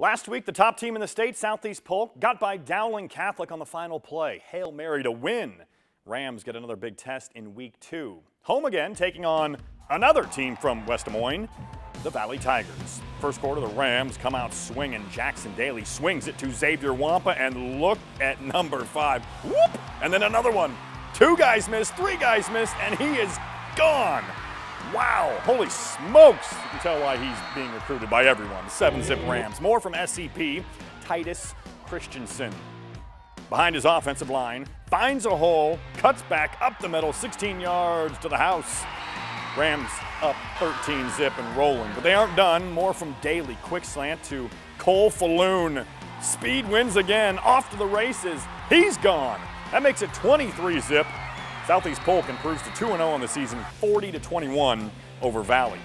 Last week, the top team in the state, Southeast Polk, got by Dowling Catholic on the final play. Hail Mary to win. Rams get another big test in week two. Home again, taking on another team from West Des Moines, the Valley Tigers. First quarter, the Rams come out swinging. Jackson Daly swings it to Xavier Nwankpa, and look at number five. Whoop! And then another one. Two guys missed, three guys missed, and he is gone. Wow, holy smokes. You can tell why he's being recruited by everyone. Seven zip Rams. More from SEP, Titus Christensen. Behind his offensive line, finds a hole, cuts back up the middle, 16 yards to the house. Rams up 13 zip and rolling, but they aren't done. More from Daly. Quick slant to Cole Falloon. Speed wins again, off to the races. He's gone. That makes it 23 zip. Southeast Polk improves to 2-0 on the season, 40-21 over Valley.